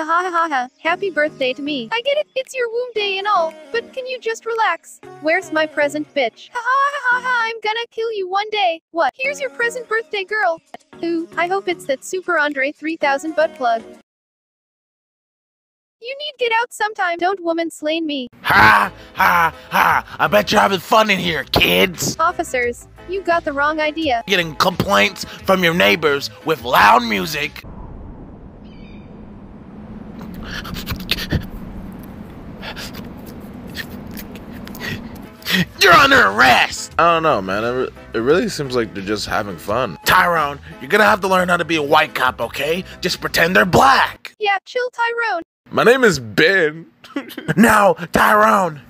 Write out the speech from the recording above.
Ha ha ha ha ha. Happy birthday to me. I get it, it's your womb day and all, but can you just relax? Where's my present, bitch? Ha ha ha ha ha, I'm gonna kill you one day. What? Here's your present birthday girl. Ooh, I hope it's that Super Andre 3000 butt plug. You need get out sometime. Don't woman slain me. Ha ha ha! I bet you're having fun in here, kids. Officers, you got the wrong idea. Getting complaints from your neighbors with loud music. You're under arrest! I don't know, man. It, re- it really seems like they're just having fun. Tyrone, you're gonna have to learn how to be a white cop, okay? Just pretend they're black. Yeah, chill Tyrone. My name is Ben. Now, Tyrone,